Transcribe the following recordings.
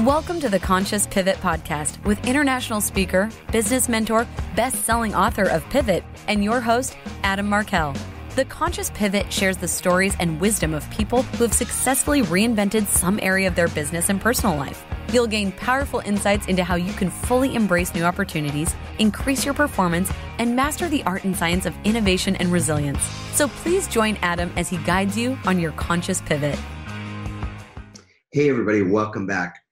Welcome to the Conscious Pivot Podcast with international speaker, business mentor, best selling author of Pivot, and your host, Adam Markel. The Conscious Pivot shares the stories and wisdom of people who have successfully reinvented some area of their business and personal life. You'll gain powerful insights into how you can fully embrace new opportunities, increase your performance, and master the art and science of innovation and resilience. So please join Adam as he guides you on your conscious pivot. Hey, everybody, welcome back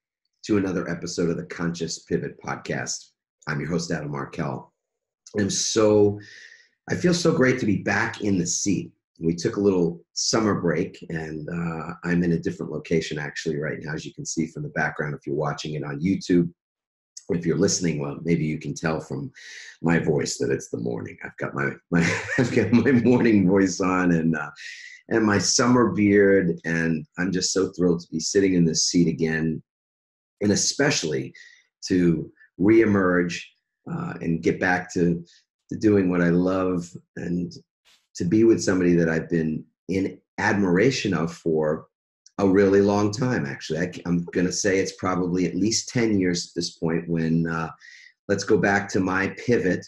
to another episode of the Conscious Pivot Podcast. I'm your host, Adam Markel. I'm so, I feel so great to be back in the seat. We took a little summer break, and uh, I'm in a different location actually right now, as you can see from the background if you're watching it on YouTube. If you're listening, well, maybe you can tell from my voice that it's the morning. I've got my, my I've got my morning voice on, and uh, and my summer beard, and I'm just so thrilled to be sitting in this seat again and especially to reemerge uh, and get back to, to doing what I love and to be with somebody that I've been in admiration of for a really long time. Actually, I, am going to say it's probably at least 10 years at this point when uh, let's go back to my pivot,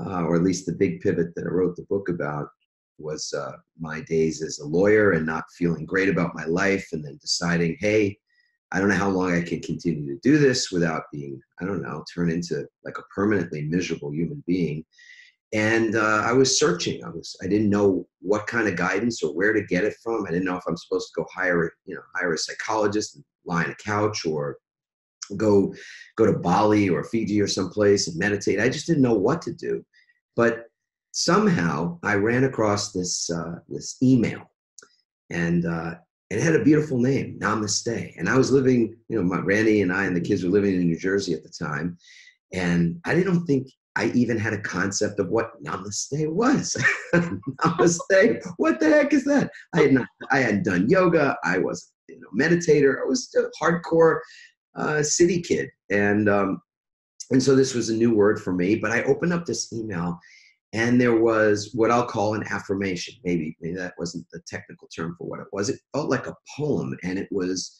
uh, or at least the big pivot that I wrote the book about was uh, my days as a lawyer and not feeling great about my life and then deciding, hey, I don't know how long I can continue to do this without being, I don't know, turn into like a permanently miserable human being. And uh, I was searching. I was, I didn't know what kind of guidance or where to get it from. I didn't know if I'm supposed to go hire, you know, hire a psychologist and lie on a couch or go, go to Bali or Fiji or someplace and meditate. I just didn't know what to do. But somehow I ran across this, uh, this email and uh, it had a beautiful name, Namaste. And I was living, you know, my Randy and I and the kids were living in New Jersey at the time, and I didn't think I even had a concept of what Namaste was. namaste, what the heck is that? I had not, I hadn't done yoga. I was, you know, meditator. I was a hardcore uh, city kid, and um, and so this was a new word for me. But I opened up this email, and there was what I'll call an affirmation. Maybe maybe that wasn't the technical term for what it was. It felt like a poem, and it was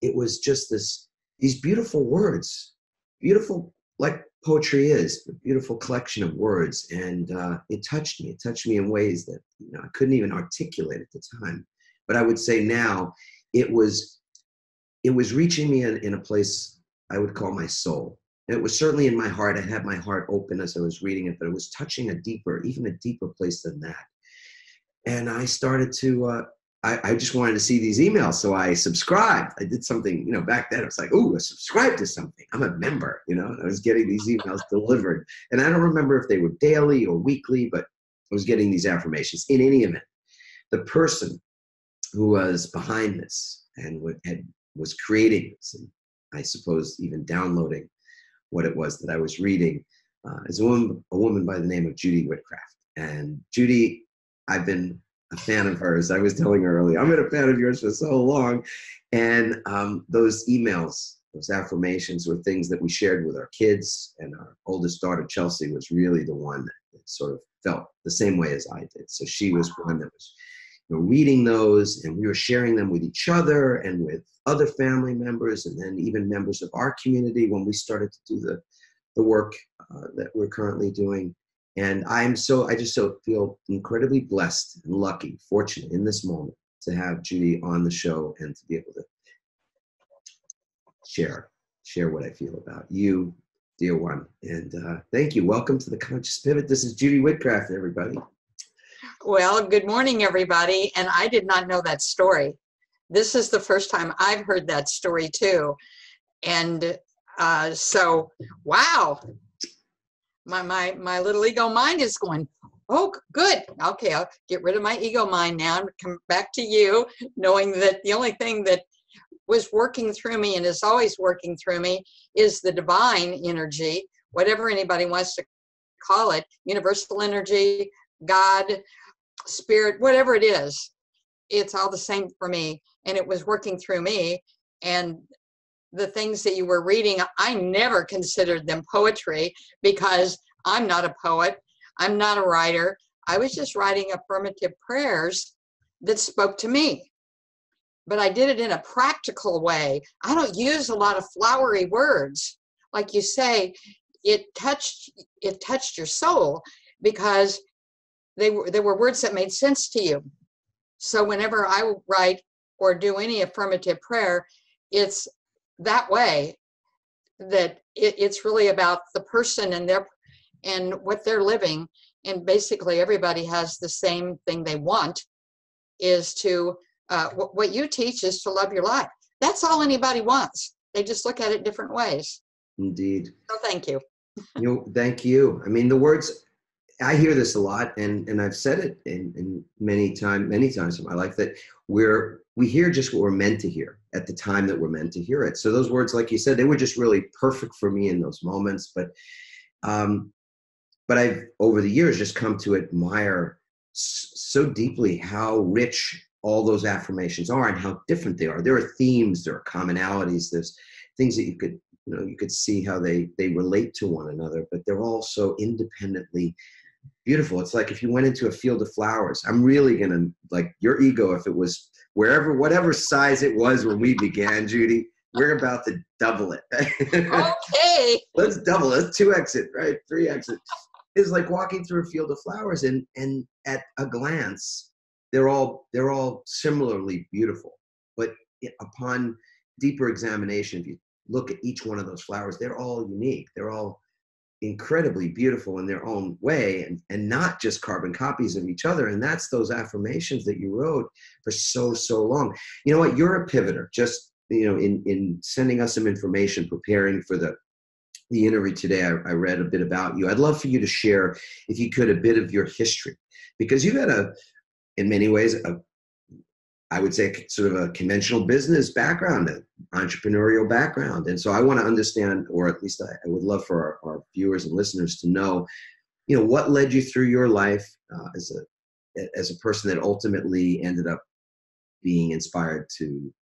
it was just this these beautiful words, beautiful like poetry is, a beautiful collection of words, and uh, it touched me. It touched me in ways that you know I couldn't even articulate at the time. But I would say now it was it was reaching me in, in a place I would call my soul it was certainly in my heart. I had my heart open as I was reading it, but it was touching a deeper, even a deeper place than that. And I started to, uh, I, I, just wanted to see these emails. So I subscribed. I did something, you know, back then I was like, oh, I subscribe to something. I'm a member, you know, I was getting these emails delivered. And I don't remember if they were daily or weekly, but I was getting these affirmations. In any event, the person who was behind this and had, was creating this, and I suppose even downloading what it was that I was reading uh, is a woman, a woman by the name of Judy Whitcraft. And Judy, I've been a fan of hers. I was telling her earlier, I've been a fan of yours for so long. And um, those emails, those affirmations were things that we shared with our kids. And our oldest daughter, Chelsea, was really the one that sort of felt the same way as I did. So she was one that was reading those and we were sharing them with each other and with other family members and then even members of our community when we started to do the, the work uh, that we're currently doing. And I'm so, I just so feel incredibly blessed and lucky, fortunate in this moment to have Judy on the show and to be able to share, share what I feel about you, dear one. And uh, thank you. Welcome to the Conscious Pivot. This is Judy Whitcraft, everybody. Well, good morning, everybody. And I did not know that story. This is the first time I've heard that story, too. And uh, so, wow, my, my, my little ego mind is going, oh, good. Okay, I'll get rid of my ego mind now and come back to you, knowing that the only thing that was working through me and is always working through me is the divine energy, whatever anybody wants to call it, universal energy, God, spirit, whatever it is, it's all the same for me. And it was working through me. And the things that you were reading, I never considered them poetry because I'm not a poet. I'm not a writer. I was just writing affirmative prayers that spoke to me. but I did it in a practical way. I don't use a lot of flowery words. Like you say, it touched it touched your soul because they were they were words that made sense to you. So whenever I write or do any affirmative prayer, it's that way that it, it's really about the person and their and what they're living. And basically everybody has the same thing they want is to uh, w- what you teach is to love your life. That's all anybody wants. They just look at it different ways. Indeed. So thank you. You thank you. I mean the words i hear this a lot and and i've said it in, in many time many times in my life that we're we hear just what we're meant to hear at the time that we're meant to hear it so those words like you said they were just really perfect for me in those moments but um but I've over the years just come to admire so deeply how rich all those affirmations are and how different they are. There are themes, there are commonalities, there's things that you could you know you could see how they they relate to one another, but they're all so independently beautiful. It's like if you went into a field of flowers, I'm really gonna like your ego if it was wherever whatever size it was when we began, Judy. We're about to double it. okay. Let's double it. Two exit, right? Three exit is like walking through a field of flowers and and at a glance they're all they're all similarly beautiful but upon deeper examination if you look at each one of those flowers they're all unique they're all incredibly beautiful in their own way and, and not just carbon copies of each other. And that's those affirmations that you wrote for so so long. You know what? You're a pivoter. Just you know in in sending us some information preparing for the the interview today, I, I, read a bit about you. I'd love for you to share, if you could, a bit of your history, because you've had a, in many ways, a, I would say, sort of a conventional business background, an entrepreneurial background, and so I want to understand, or at least I, would love for our, our, viewers and listeners to know, you know, what led you through your life uh, as a as a person that ultimately ended up being inspired to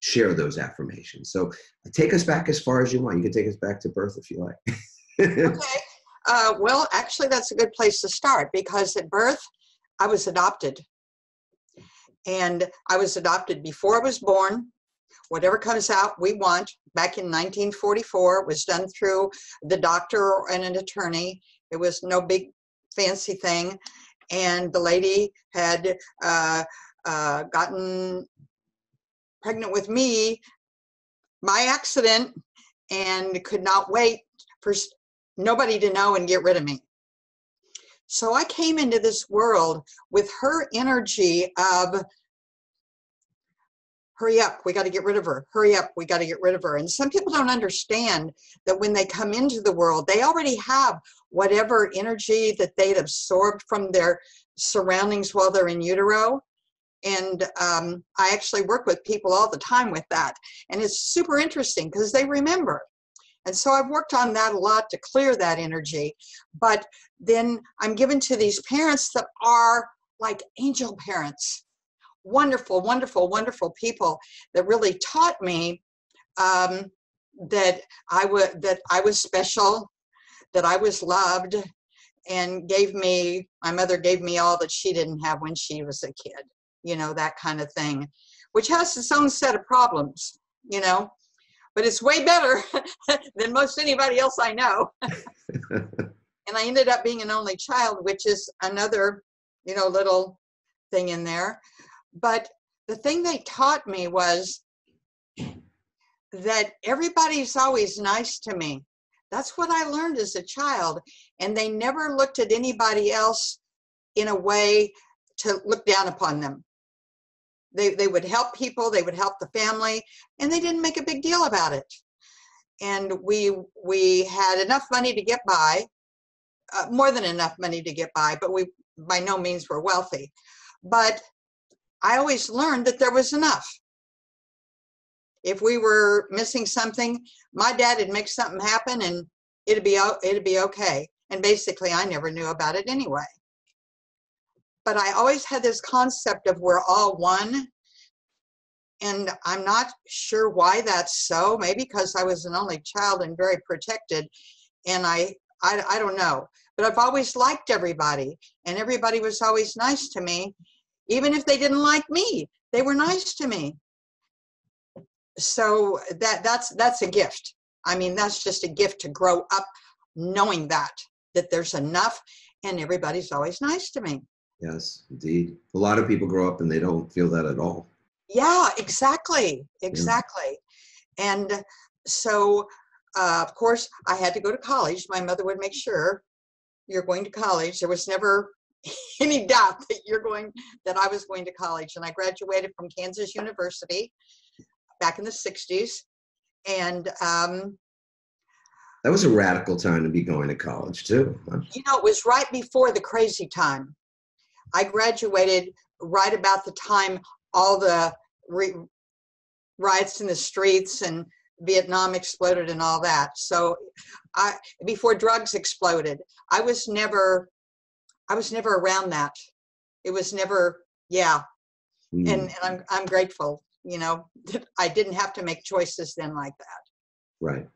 share those affirmations. So take us back as far as you want. You can take us back to birth if you like. okay. Uh, well, actually, that's a good place to start because at birth, I was adopted. And I was adopted before I was born. Whatever comes out, we want. Back in 1944, it was done through the doctor and an attorney. It was no big fancy thing. And the lady had uh, uh, gotten pregnant with me by accident and could not wait for nobody to know and get rid of me. So I came into this world with her energy of hurry up, we got to get rid of her. Hurry up, we got to get rid of her. And some people don't understand that when they come into the world, they already have whatever energy that they'd absorbed from their surroundings while they're in utero and um, i actually work with people all the time with that and it's super interesting because they remember and so i've worked on that a lot to clear that energy. But then i'm given to these parents that are like angel parents. Wonderful wonderful wonderful people that really taught me um, that i would that i was special that i was loved and gave me my mother gave me all that she didn't have when she was a kid you know, that kind of thing, which has its own set of problems, you know, but it's way better than most anybody else I know. and I ended up being an only child, which is another, you know, little thing in there. But the thing they taught me was that everybody's always nice to me. That's what I learned as a child. And they never looked at anybody else in a way to look down upon them. They, they would help people, they would help the family, and they didn't make a big deal about it. And we, we had enough money to get by, uh, more than enough money to get by, but we by no means were wealthy. But I always learned that there was enough. If we were missing something, my dad would make something happen and it'd be it'd be okay. And basically, I never knew about it anyway but I always had this concept of we're all one. And I'm not sure why that's so. Maybe because I was an only child and very protected. And I, I, I don't know. But I've always liked everybody. And everybody was always nice to me. Even if they didn't like me, they were nice to me. So that that's that's a gift. I mean, that's just a gift to grow up knowing that that there's enough and everybody's always nice to me. Yes, indeed. A lot of people grow up and they don't feel that at all. Yeah, exactly. Exactly. Yeah. And so uh, of course, I had to go to college. My mother would make sure you're going to college. There was never any doubt that you're going that I was going to college, and I graduated from Kansas University back in the '60s. And um, that was a radical time to be going to college too. You know, it was right before the crazy time. I graduated right about the time all the re- riots in the streets and Vietnam exploded and all that. So I before drugs exploded, I was never I was never around that. It was never yeah. Mm. And and I'm I'm grateful, you know, that I didn't have to make choices then like that. Right.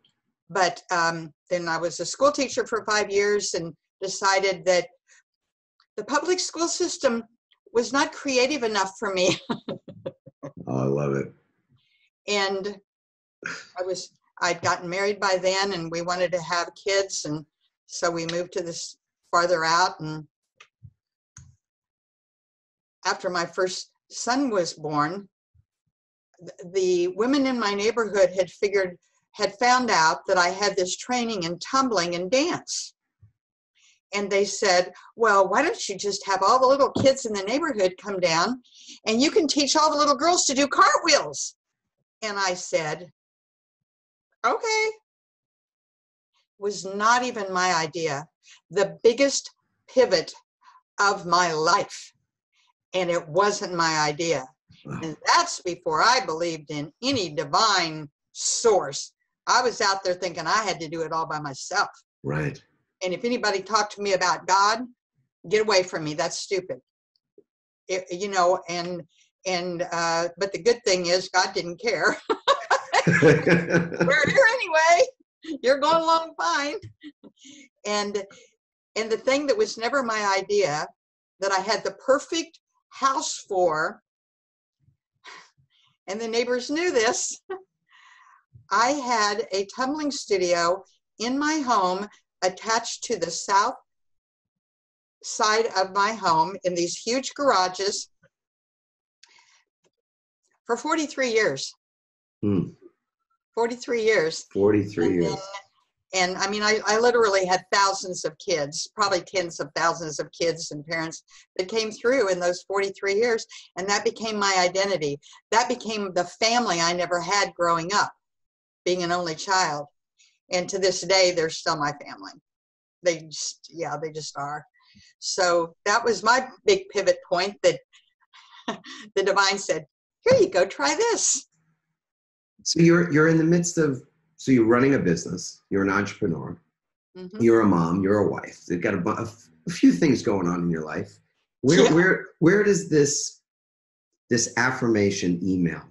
But um, then I was a school teacher for five years and decided that the public school system was not creative enough for me. oh, I love it. And I was I'd gotten married by then, and we wanted to have kids, and so we moved to this farther out. And after my first son was born, the women in my neighborhood had figured had found out that I had this training in tumbling and dance. And they said, Well, why don't you just have all the little kids in the neighborhood come down and you can teach all the little girls to do cartwheels? And I said, okay. Was not even my idea. The biggest pivot of my life. And it wasn't my idea. And that's before I believed in any divine source. I was out there thinking I had to do it all by myself. Right. And if anybody talked to me about God, get away from me. That's stupid. It, you know, and and uh, but the good thing is God didn't care. We're here anyway. You're going along fine. And and the thing that was never my idea that I had the perfect house for, and the neighbors knew this. I had a tumbling studio in my home attached to the south side of my home in these huge garages for 43 years. Hmm. 43 years. 43 and years. Then, and I mean, I, I literally had thousands of kids, probably tens of thousands of kids and parents that came through in those 43 years. And that became my identity. That became the family I never had growing up, being an only child. And to this day, they're still my family. They just, yeah, they just are. So that was my big pivot point that the divine said, here you go, try this. So you're you're in the midst of so you're running a business. You're an entrepreneur. Mm-hmm. You're a mom. You're a wife. You've got a, a, a, few things going on in your life. Where yeah. where where does this this affirmation email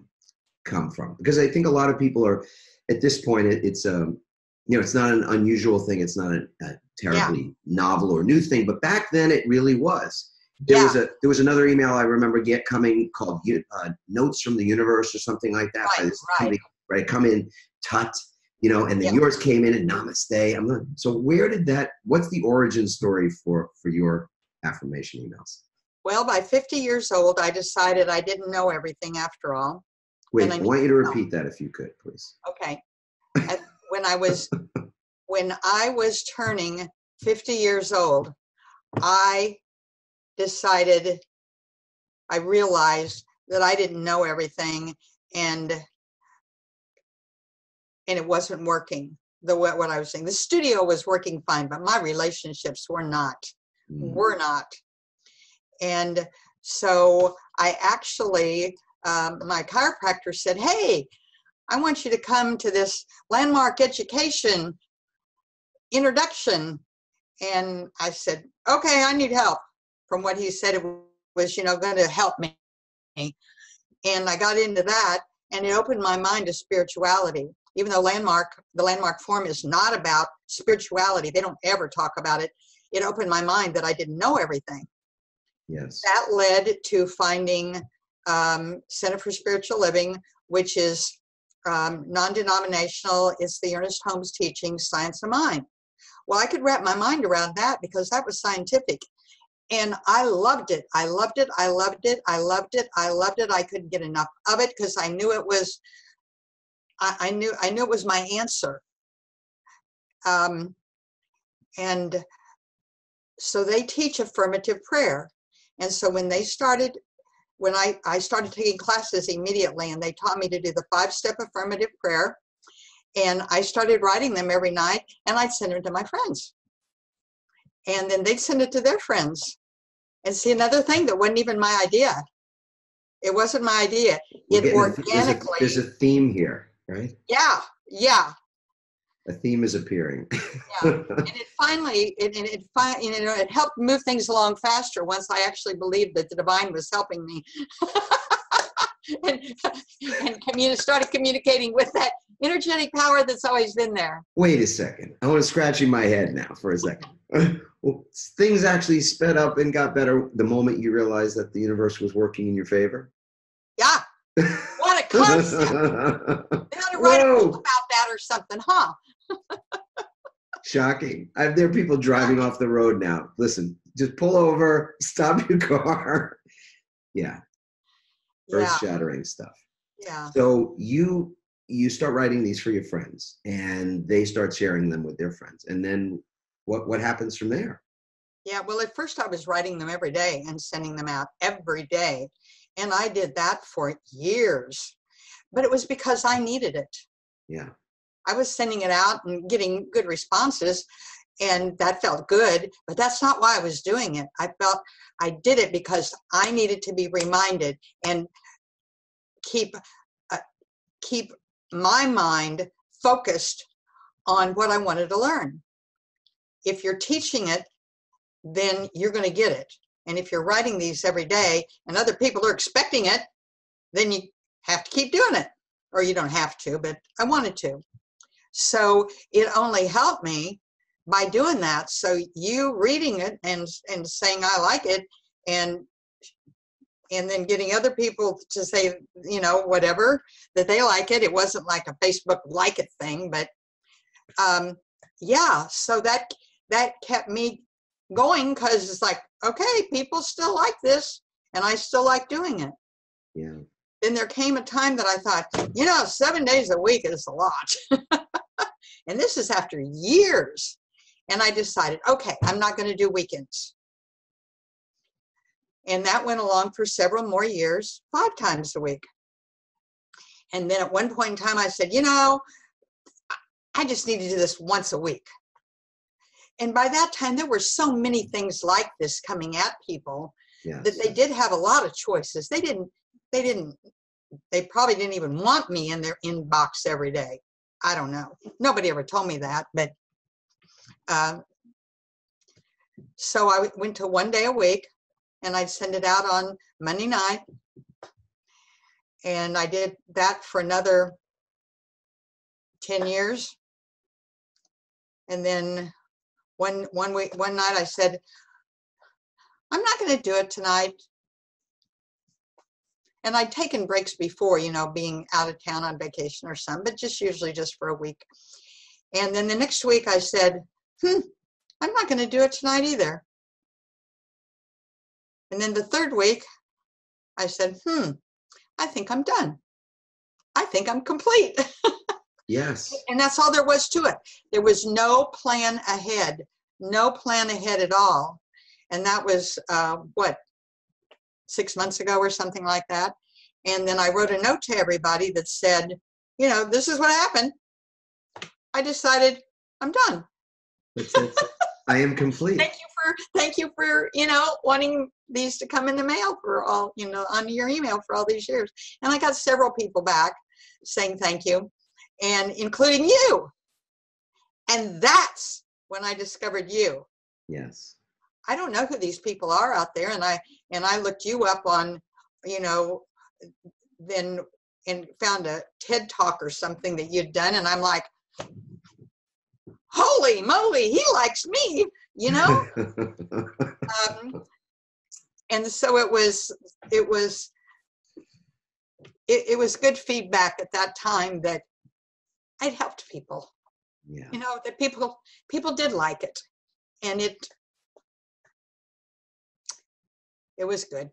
come from? Because I think a lot of people are at this point. It, it's a um, you know it's not an unusual thing. It's not a, a terribly yeah. novel or new thing. But back then it really was. There yeah. was a there was another email I remember get coming called uh, Notes from the Universe or something like that. Right, right. Company, right. Come in, tut, you know, and then yours came in and Namaste. I'm not, so where did that? What's the origin story for for your affirmation emails? Well, by 50 years old, I decided I didn't know everything after all. Wait, I, I want you to repeat that if you could, please. Okay. when I was when I was turning 50 years old, I decided, I realized that I didn't know everything and and it wasn't working the way what I was saying. The studio was working fine, but my relationships were not. Mm. Were not. And so I actually, um, my chiropractor said, Hey, I want you to come to this landmark education introduction. And I said, Okay, I need help from what he said it was, you know, going to help me. And I got into that and it opened my mind to spirituality. Even though landmark, the Landmark Forum is not about spirituality, they don't ever talk about it. It opened my mind that I didn't know everything. Yes. That led to finding um, Center for Spiritual Living, which is um, non-denominational. It's the Ernest Holmes teaching, Science of Mind. Well, I could wrap my mind around that because that was scientific. And I loved it. I loved it. I loved it. I loved it. I loved it. I couldn't get enough of it because I knew it was, I, I, knew, I knew it was my answer. Um, and so they teach affirmative prayer. And so when they started, when I, I started taking classes immediately and they taught me to do the five step affirmative prayer, and I started writing them every night and I'd send them to my friends. And then they'd send it to their friends. And see another thing that wasn't even my idea. It wasn't my idea. It organically. There's a, there's a theme here, right? Yeah, yeah. A theme is appearing. yeah, and it finally, it, it, it, you know, it helped move things along faster once I actually believed that the divine was helping me. and, and communi- started communicating with that energetic power that's always been there. Wait a second. I want to scratching my head now for a second. well, things actually sped up and got better the moment you realized that the universe was working in your favor. Yeah. What a concept. they ought to write Whoa. a book about that or something, huh? Shocking. I, there are people driving off the road now. Listen, just pull over, stop your car. Yeah. Earth shattering yeah. stuff. Yeah. So you you start writing these for your friends and they start sharing them with their friends and then what what happens from there yeah well at first i was writing them every day and sending them out every day and i did that for years but it was because i needed it yeah i was sending it out and getting good responses and that felt good but that's not why i was doing it i felt i did it because i needed to be reminded and keep uh, keep my mind focused on what I wanted to learn. If you're teaching it, then you're going to get it. And if you're writing these every day and other people are expecting it, then you have to keep doing it. Or you don't have to, but I wanted to. So it only helped me by doing that. So you reading it and and saying I like it and and then getting other people to say, you know, whatever, that they like it. It wasn't like a Facebook like it thing, but um, yeah, so that that kept me going because it's like, okay, people still like this, and I still like doing it. Yeah. Then there came a time that I thought, you know, seven days a week is a lot. and this is after years. And I decided, okay, I'm not going to do weekends. And that went along for several more years, five times a week. And then at one point in time, I said, you know, I just need to do this once a week. And by that time, there were so many things like this coming at people yes. that they did have a lot of choices. They didn't, they didn't, they probably didn't even want me in their inbox every day. I don't know. Nobody ever told me that, but uh, so I went to one day a week and I'd send it out on Monday night. And I did that for another 10 years. And then one one week one night I said, I'm not going to do it tonight. And I'd taken breaks before, you know, being out of town on vacation or something, but just usually just for a week. And then the next week I said, hmm, I'm not going to do it tonight either. And then the third week, I said, hmm, I think I'm done. I think I'm complete. yes. And that's all there was to it. There was no plan ahead, no plan ahead at all. And that was uh, what, six months ago or something like that. And then I wrote a note to everybody that said, you know, this is what happened. I decided I'm done. That's, that's, I am complete. thank you for thank you for you know wanting these to come in the mail for all you know on your email for all these years. And I got several people back saying thank you, and including you. And that's when I discovered you. Yes. I don't know who these people are out there, and I and I looked you up on, you know, then and found a TED talk or something that you'd done, and I'm like, holy moly, he likes me, you know? um, and so it was, it was it, it was good feedback at that time that I'd helped people. Yeah. You know that people people did like it, and it it was good.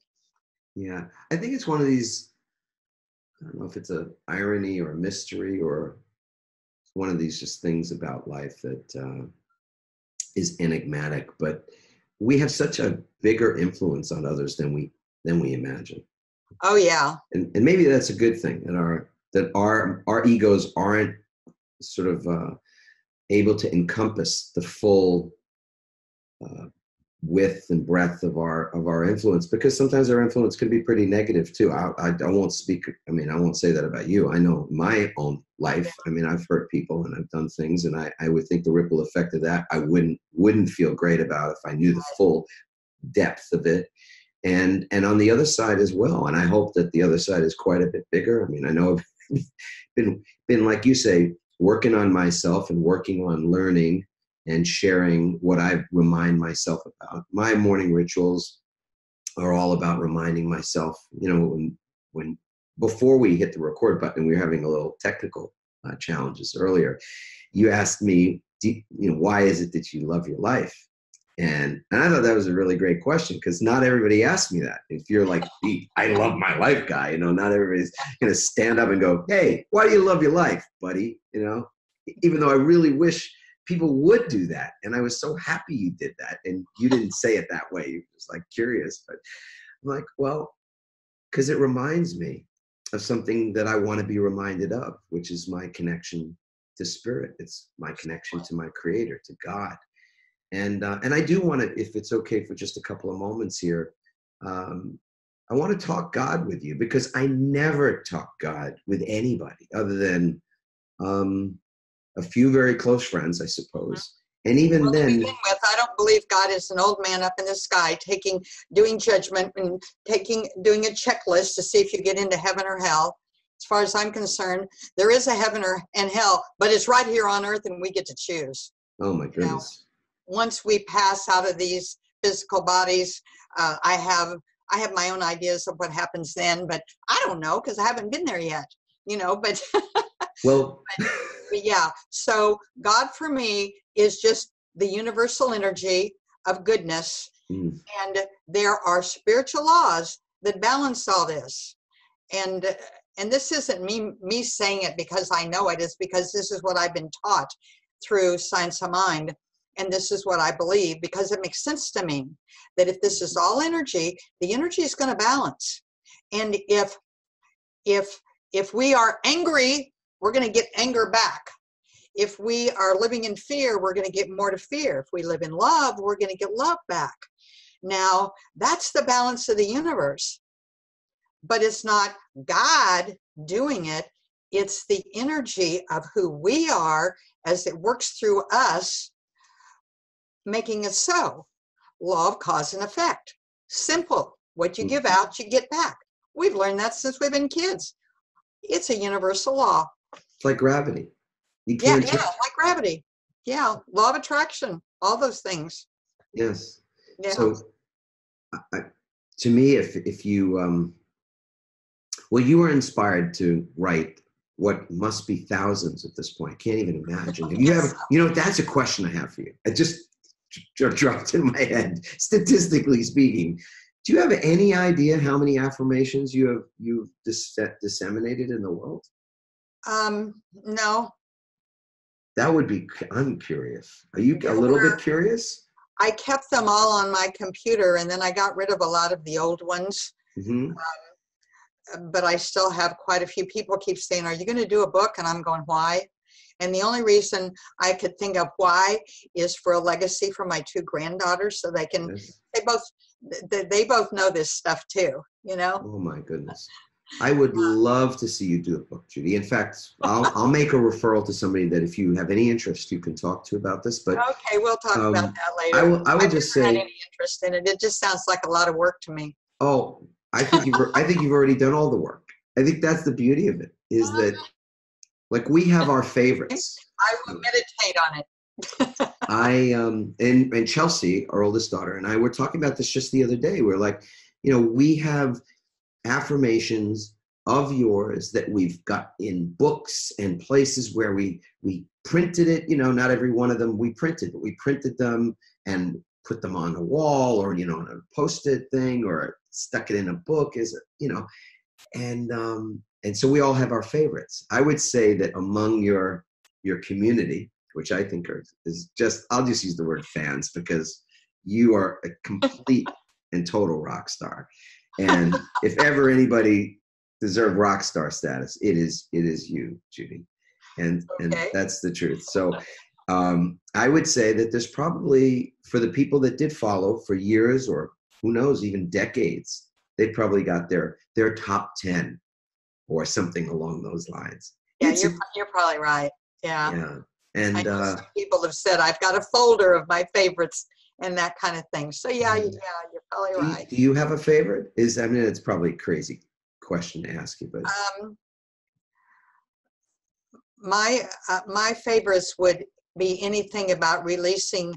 Yeah. I think it's one of these, I don't know if it's a irony or a mystery or one of these just things about life that uh, is enigmatic, but we have such a bigger influence on others than we than we imagine. Oh yeah. And and maybe that's a good thing that our that our our egos aren't sort of uh, able to encompass the full uh, width and breadth of our of our influence because sometimes our influence can be pretty negative too. I, I, I won't speak i mean i won't say that about you. I know my own life. I mean i've hurt people and i've done things and i i would think the ripple effect of that i wouldn't wouldn't feel great about if i knew the full depth of it. And and on the other side as well and i hope that the other side is quite a bit bigger. I mean i know i've been been like you say working on myself and working on learning and sharing what I remind myself about. My morning rituals are all about reminding myself, you know, when, when before we hit the record button, we were having a little technical uh, challenges earlier. You asked me, you know, why is it that you love your life? And, and I thought that was a really great question because not everybody asks me that. If you're like, I love my life guy, you know, not everybody's going to stand up and go, hey, why do you love your life, buddy? You know, even though I really wish people would do that. And I was so happy you did that. And you didn't say it that way. You was like curious. But I'm like, well, because it reminds me of something that I want to be reminded of, which is my connection to spirit. It's my connection to my creator, to God. And uh, and I do want to, if it's okay for just a couple of moments here, um, I want to talk God with you because I never talk God with anybody other than um, a few very close friends, I suppose. And even well, then, with, I don't believe God is an old man up in the sky taking, doing judgment and taking, doing a checklist to see if you get into heaven or hell. As far as I'm concerned, there is a heaven or and hell, but it's right here on earth, and we get to choose. Oh my goodness! Now, once we pass out of these physical bodies, uh, I have I have my own ideas of what happens then, but I don't know because I haven't been there yet. You know, but well. but yeah, so God for me is just the universal energy of goodness. Mm. And there are spiritual laws that balance all this. And and this isn't me me saying it because I know it is because this is what I've been taught through science of mind and this is what I believe because it makes sense to me that if this is all energy, the energy is going to balance. And if if if we are angry we're going to get anger back. If we are living in fear, we're going to get more to fear. If we live in love, we're going to get love back. Now, that's the balance of the universe. But it's not God doing it, it's the energy of who we are as it works through us, making it so. Law of cause and effect. Simple. What you mm-hmm. give out, you get back. We've learned that since we've been kids. It's a universal law. It's like gravity. You can't yeah, yeah, like gravity. Yeah, law of attraction, all those things. Yes. Yeah. So, I, to me, if if you um, well, you were inspired to write what must be thousands at this point. I Can't even imagine. you have, you know, that's a question I have for you. It just dropped in my head. Statistically speaking, do you have any idea how many affirmations you have you've dis- disseminated in the world? Um, no. That would be. I'm curious. Are you a little bit curious? I kept them all on my computer, and then I got rid of a lot of the old ones. Mm-hmm. Um, but I still have quite a few people keep saying, "Are you going to do a book?" And I'm going, "Why?" And the only reason I could think of why is for a legacy for my two granddaughters, so they can. Yes. They both. They, they both know this stuff too. You know. Oh my goodness. I would love to see you do a book, Judy. In fact, I'll I'll make a referral to somebody that if you have any interest, you can talk to about this. But okay, we'll talk um, about that later. I will. I would just say. had any interest in it? It just sounds like a lot of work to me. Oh, I think you've. I think you've already done all the work. I think that's the beauty of it. Is that like we have our favorites. I will meditate on it. I um and and Chelsea, our oldest daughter, and I were talking about this just the other day. We're like, you know, we have affirmations of yours that we've got in books and places where we we printed it. You know not every one of them we printed but we printed them and put them on a wall or you know on a post-it thing or stuck it in a book is you know and um and so we all have our favorites. I would say that among your your community which i think are is just i'll just use the word fans because you are a complete and total rock star and if ever anybody deserved rock star status it is it is you judy. And okay. and that's the truth. So um, i would say that there's probably for the people that did follow for years or who knows even decades they probably got their their top 10 or something along those lines. Yeah you're, you're probably right. Yeah. Yeah. And uh, people have said i've got a folder of my favorites and that kind of thing. So yeah yeah you're probably do right. you, do you have a favorite? Is i mean it's probably a crazy question to ask you, but um, my uh, my favorites would be anything about releasing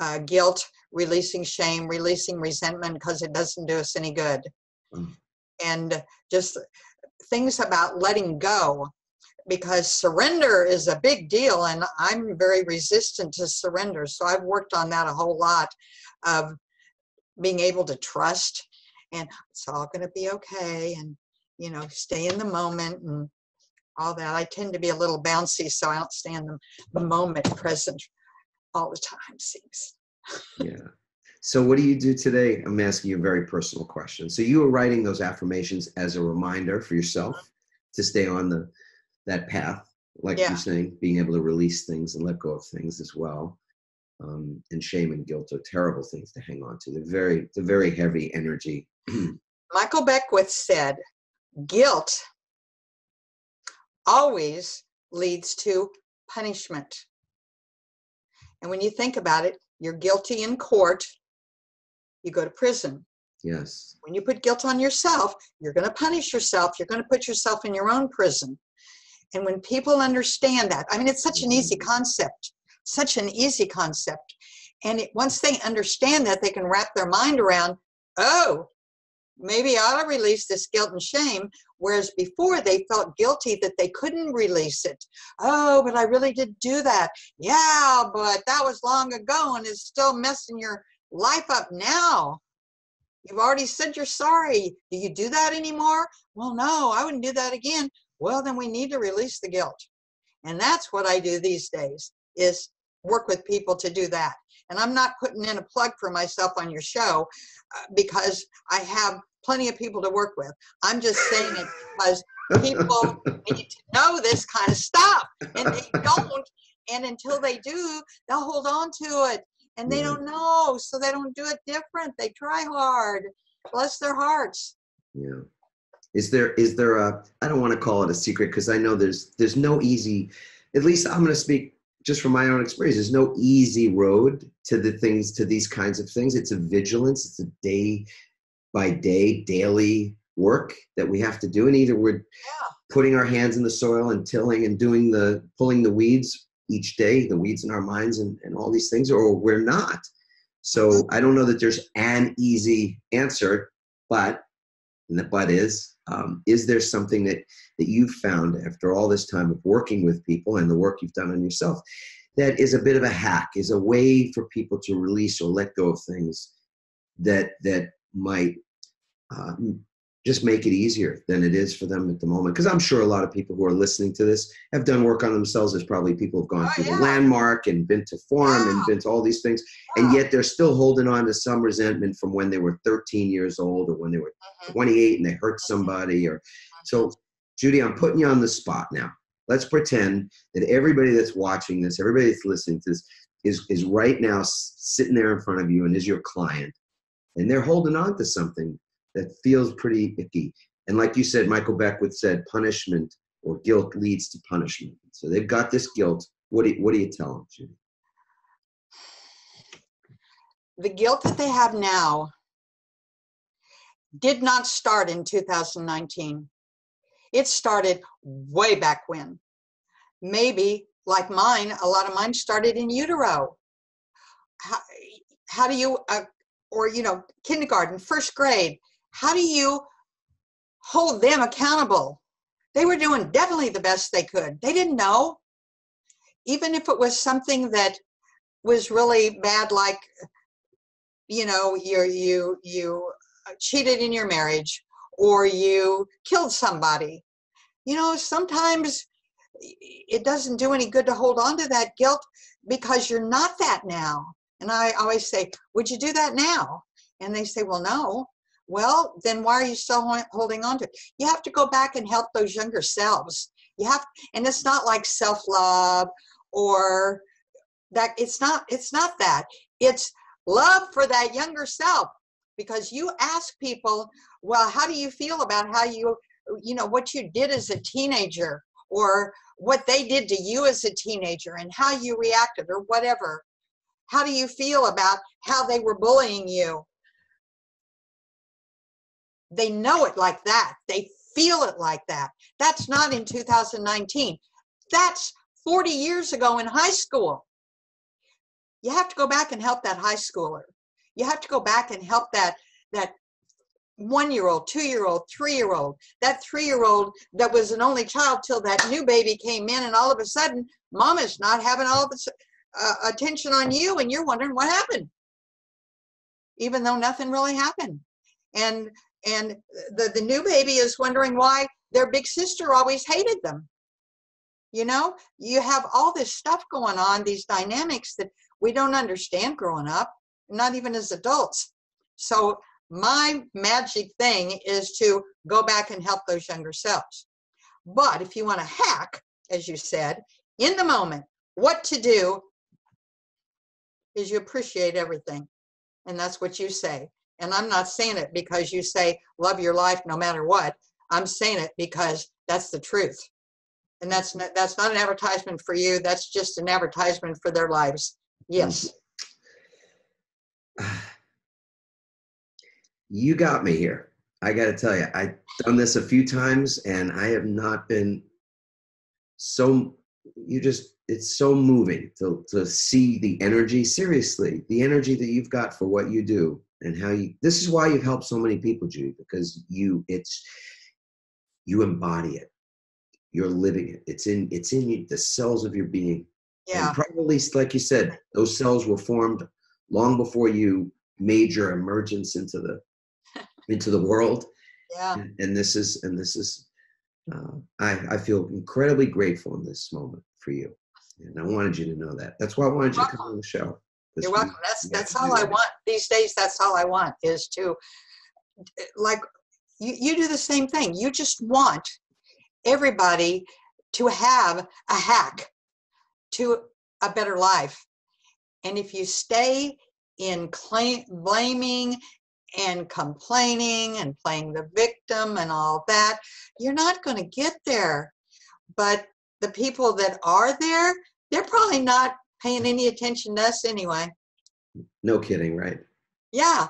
uh, guilt, releasing shame, releasing resentment because it doesn't do us any good, mm. and just things about letting go because surrender is a big deal and i'm very resistant to surrender. So i've worked on that a whole lot of being able to trust and it's all going to be okay and you know stay in the moment and all that. I tend to be a little bouncy so i don't stay in the, the moment present all the time seems. Yeah. So what do you do today? I'm asking you a very personal question. So you were writing those affirmations as a reminder for yourself to stay on the that path like yeah. you're saying being able to release things and let go of things as well um, and shame and guilt are terrible things to hang on to they're very they're very heavy energy Michael Beckwith said, guilt always leads to punishment. And when you think about it, you're guilty in court, you go to prison. Yes. When you put guilt on yourself, you're going to punish yourself, you're going to put yourself in your own prison. And when people understand that, I mean, it's such an easy mm-hmm. concept, such an easy concept. And it, once they understand that, they can wrap their mind around, oh, maybe I ought to release this guilt and shame. Whereas before they felt guilty that they couldn't release it. Oh, but I really did do that. Yeah, but that was long ago and it's still messing your life up now. You've already said you're sorry. Do you do that anymore? Well, no, I wouldn't do that again. Well, then we need to release the guilt. And that's what I do these days is work with people to do that. And I'm not putting in a plug for myself on your show uh, because I have plenty of people to work with. I'm just saying it because people need to know this kind of stuff and they don't. And until they do, they'll hold on to it and they don't know. So they don't do it different. They try hard. Bless their hearts. Yeah. Is there is there a I don't want to call it a secret because I know there's there's no easy at least I'm going to speak just from my own experience, there's no easy road to the things, to these kinds of things. It's a vigilance, it's a day by day, daily work that we have to do. And either we're yeah. putting our hands in the soil and tilling and doing the, pulling the weeds each day, the weeds in our minds and, and all these things, or we're not. So mm-hmm. I don't know that there's an easy answer, but and the but is um, is there something that that you've found after all this time of working with people and the work you've done on yourself that is a bit of a hack is a way for people to release or let go of things that that might uh, just make it easier than it is for them at the moment. Because I'm sure a lot of people who are listening to this have done work on themselves. There's probably people who've gone oh, through yeah. the landmark and been to forum and been to all these things, and yet they're still holding on to some resentment from when they were 13 years old or when they were mm-hmm. 28 and they hurt somebody. Or so, Judy, I'm putting you on the spot now. Let's pretend that everybody that's watching this, everybody that's listening to this, is is right now sitting there in front of you and is your client, and they're holding on to something that feels pretty icky. And like you said, Michael Beckwith said, punishment or guilt leads to punishment. So they've got this guilt. What do you, what do you tell them, Judy? The guilt that they have now did not start in 2019. It started way back when. Maybe, like mine, a lot of mine started in utero. How, how do you, uh, or, you know, kindergarten, first grade, how do you hold them accountable. They were doing definitely the best they could. They didn't know. Even if it was something that was really bad, like, you know, you you you uh, cheated in your marriage or you killed somebody. You know, sometimes it doesn't do any good to hold on to that guilt because you're not that now. And I always say, Would you do that now? And they say, Well, no. Well, then why are you still holding on to it? You have to go back and help those younger selves. You have, and it's not like self love or that. It's not. It's not that. It's love for that younger self because you ask people, well, how do you feel about how you, you know, what you did as a teenager or what they did to you as a teenager and how you reacted or whatever. How do you feel about how they were bullying you? They know it like that. They feel it like that. That's not in 2019. That's 40 years ago in high school. You have to go back and help that high schooler. You have to go back and help that that one year old, two year old, three year old, that three year old that was an only child till that new baby came in, and all of a sudden, mama's not having all this uh, attention on you, and you're wondering what happened, even though nothing really happened. And and the, the new baby is wondering why their big sister always hated them. You know, you have all this stuff going on, these dynamics that we don't understand growing up, not even as adults. So my magic thing is to go back and help those younger selves. But if you want to hack, as you said, in the moment, what to do is you appreciate everything. And that's what you say. And I'm not saying it because you say, love your life no matter what. I'm saying it because that's the truth. And that's not, that's not an advertisement for you. That's just an advertisement for their lives. Yes. you got me here. I got to tell you, I've done this a few times and I have not been so, you just, it's so moving to, to see the energy, seriously, the energy that you've got for what you do and how you, this is why you've helped so many people, Judy, because you, it's, you embody it. You're living it. It's in, it's in you, the cells of your being. Yeah. And probably, like you said, those cells were formed long before you made your emergence into the into the world. Yeah. And, and this is and this is uh, I I feel incredibly grateful in this moment for you, and I wanted you to know that. That's why I wanted you to come on the show. You're welcome. That's that's all I want these days. That's all I want is to like you. You do the same thing. You just want everybody to have a hack to a better life. And if you stay in claim, blaming and complaining and playing the victim and all that, you're not going to get there. But the people that are there, they're probably not paying any attention to us anyway. No kidding, right? Yeah.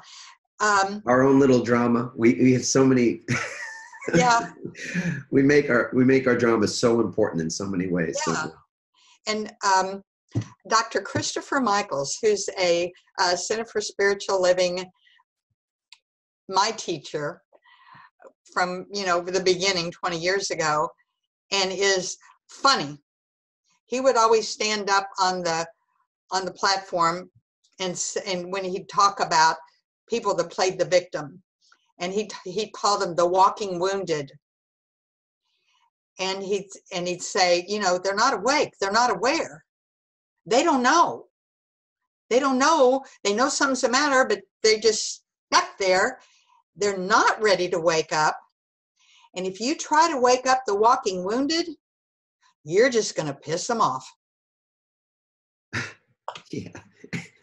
Um, our own little drama. We we have so many. yeah. we make our we make our drama so important in so many ways. Yeah. And um, Dr. Christopher Michaels, who's a, a Center for Spiritual Living my teacher from you know the beginning 20 years ago and is funny he would always stand up on the on the platform and and when he'd talk about people that played the victim. And he he'd call them the walking wounded. And he'd and he'd say you know they're not awake. They're not aware. They don't know. They don't know. They know something's the matter but they just stuck there. They're not ready to wake up. And if you try to wake up the walking wounded, you're just going to piss them off. yeah.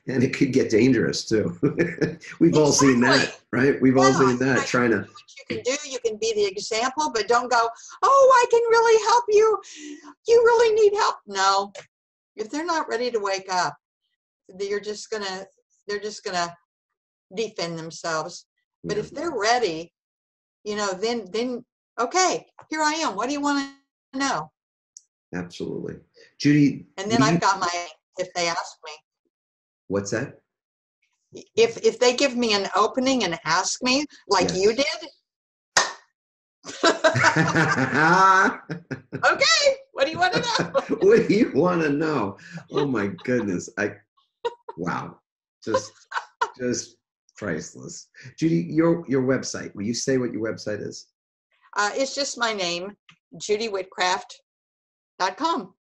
And it could get dangerous too. We've exactly. all seen that, right? We've yeah, all seen that trying to. you can do, you can be the example, but don't go, oh, I can really help you. You really need help. No. If they're not ready to wake up, you're just going to, they're just going to defend themselves. But if they're ready, you know, then then okay, here I am. What do you want to know? Absolutely, Judy. And then I've you, got my if they ask me. What's that? If if they give me an opening and ask me like yes. you did, okay, what do you want to know? what do you want to know? Oh my goodness. I wow. Just just priceless. Judy, your your website. Will you say what your website is? Uh, it's just my name, judywhitcraft.com.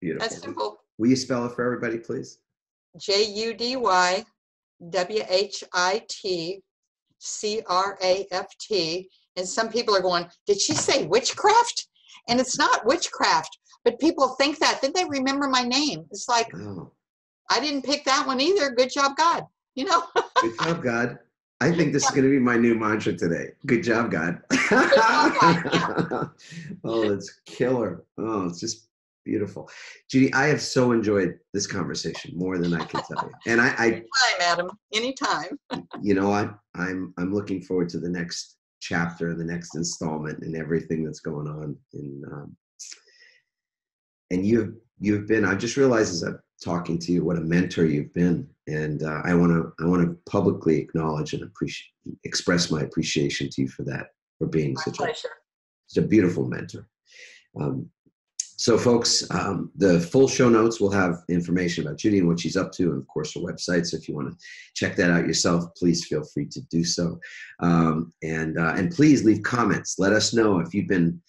Beautiful. That's simple. Will you spell it for everybody, please? J U D Y W H I T C R A F T. And some people are going, Did she say witchcraft? And it's not witchcraft, but people think that. Then they remember my name. It's like, Oh, I didn't pick that one either. Good job, God. You know? good job, God. I think this is going to be my new mantra today. Good job, God. oh, it's killer. Oh, it's just beautiful. Judy, I have so enjoyed this conversation more than I can tell you. And I, I Anytime, Adam. Anytime. you know what? I'm I'm looking forward to the next chapter, the next installment, and everything that's going on. In um, and you've you've been. I just realized as I'm talking to you what a mentor you've been, and uh, I want to I want to publicly acknowledge and appreciate express my appreciation to you for that for being My such a such a beautiful mentor. Um, so, folks, um, the full show notes will have information about Judy and what she's up to, and of course, her website. So, if you want to check that out yourself, please feel free to do so. Um, and uh, and please leave comments. Let us know if you've been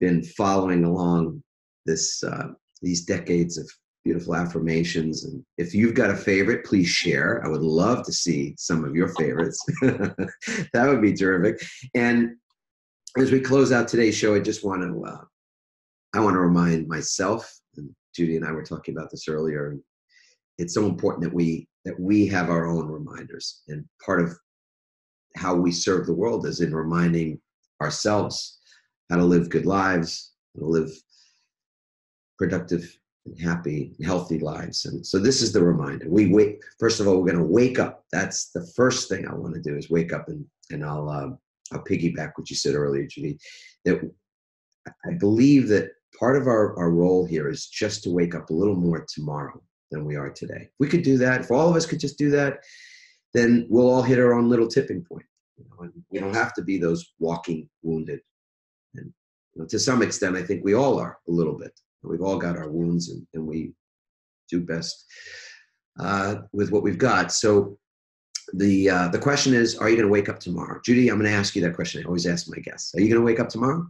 been following along this uh, these decades of beautiful affirmations. And if you've got a favorite, please share. I would love to see some of your favorites. that would be terrific. And as we close out today's show, I just want to uh, I want to remind myself and Judy and I were talking about this earlier. It's so important that we that we have our own reminders, and part of how we serve the world is in reminding ourselves how to live good lives, how to live productive and happy and healthy lives. And so this is the reminder. We wait. First of all, we're going to wake up. That's the first thing I want to do is wake up and and I'll um, I'll piggyback what you said earlier, Judy. That I believe that part of our, our role here is just to wake up a little more tomorrow than we are today. If we could do that, if all of us could just do that, then we'll all hit our own little tipping point. You know, and we don't have to be those walking wounded. And you know, to some extent, I think we all are a little bit. We've all got our wounds, and, and we do best uh, with what we've got. So the uh, the question is, are you going to wake up tomorrow, Judy? I'm going to ask you that question. I always ask my guests. Are you going to wake up tomorrow?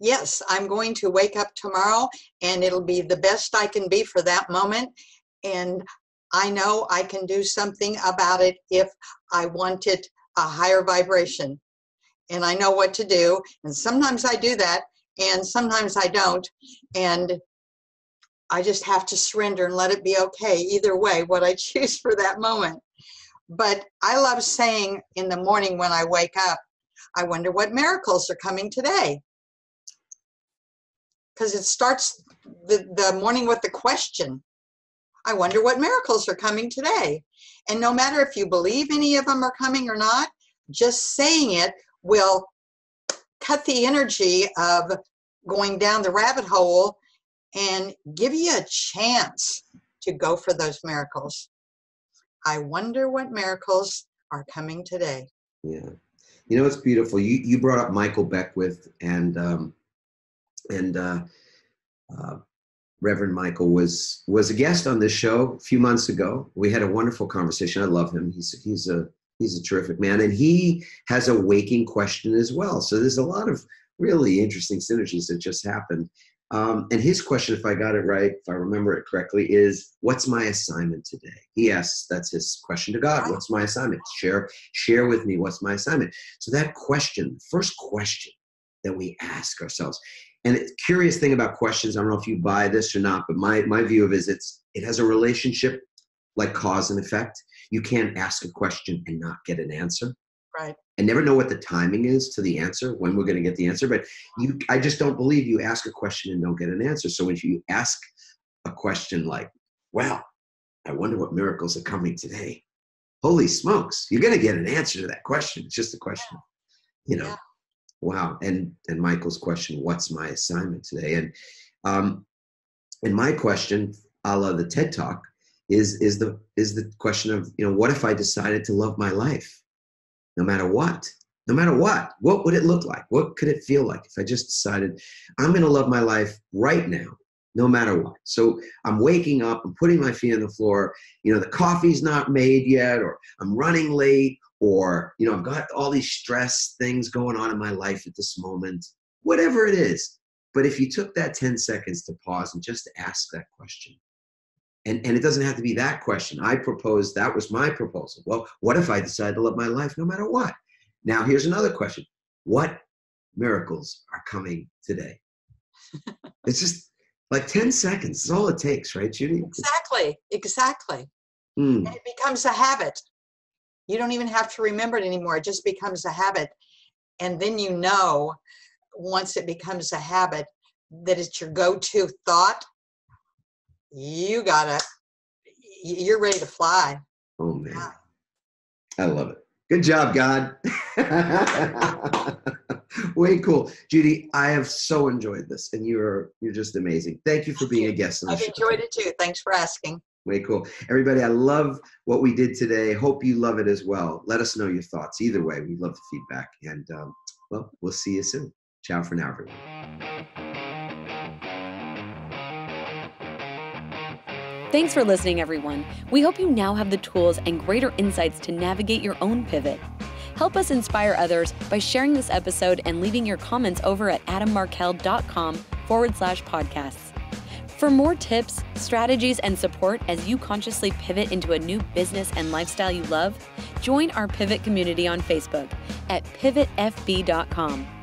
Yes, I'm going to wake up tomorrow and it'll be the best I can be for that moment. And I know I can do something about it if I wanted a higher vibration. And I know what to do. And sometimes I do that and sometimes I don't. And I just have to surrender and let it be okay, either way, what I choose for that moment. But I love saying in the morning when I wake up, I wonder what miracles are coming today because it starts the, the morning with the question I wonder what miracles are coming today. And no matter if you believe any of them are coming or not, just saying it will cut the energy of going down the rabbit hole and give you a chance to go for those miracles. I wonder what miracles are coming today. Yeah, you know it's beautiful. You you brought up Michael Beckwith and um, and uh, uh, Reverend Michael was was a guest on this show a few months ago. We had a wonderful conversation. I love him. He's he's a he's a terrific man, and he has a waking question as well. So there's a lot of really interesting synergies that just happened. Um, and his question, if I got it right, if I remember it correctly, is what's my assignment today? He asks, that's his question to God. What's my assignment? Share, share with me what's my assignment. So that question, first question that we ask ourselves. And curious thing about questions, I don't know if you buy this or not, but my, my view of it is it's it has a relationship like cause and effect. You can't ask a question and not get an answer Right. and never know what the timing is to the answer when we're going to get the answer but you i just don't believe you ask a question and don't get an answer so if you ask a question like well i wonder what miracles are coming today holy smokes you're going to get an answer to that question it's just a question you know Yeah. wow and and michael's question what's my assignment today and um and my question a la the ted talk is is the is the question of you know what if i decided to love my life no matter what no matter what. What would it look like? What could it feel like if I just decided I'm going to love my life right now, no matter what? So I'm waking up, I'm putting my feet on the floor. You know, the coffee's not made yet, or I'm running late, or, you know, I've got all these stress things going on in my life at this moment, whatever it is. But if you took that 10 seconds to pause and just ask that question, and, and it doesn't have to be that question. I proposed, that was my proposal. Well, what if I decide to love my life no matter what? Now, here's another question What miracles are coming today? it's just like 10 seconds. That's all it takes, right, Judy? Exactly, exactly. Mm. And it becomes a habit. You don't even have to remember it anymore. It just becomes a habit. And then you know, once it becomes a habit, that it's your go to thought you gotta you're ready to fly Oh man. I love it. Good job, God. Way cool. Judy, I have so enjoyed this and you're you're just amazing. Thank you for being a guest on the i've show. enjoyed it too thanks for asking Way cool. Everybody, I love what we did today. Hope you love it as well. Let us know your thoughts. Either way, we love the feedback. And um, well, we'll see you soon. Ciao for now, everyone. Thanks for listening, everyone. We hope you now have the tools and greater insights to navigate your own pivot. Help us inspire others by sharing this episode and leaving your comments over at adammarkel.com forward slash podcasts. For more tips, strategies, and support as you consciously pivot into a new business and lifestyle you love, join our pivot community on Facebook at pivotfb.com.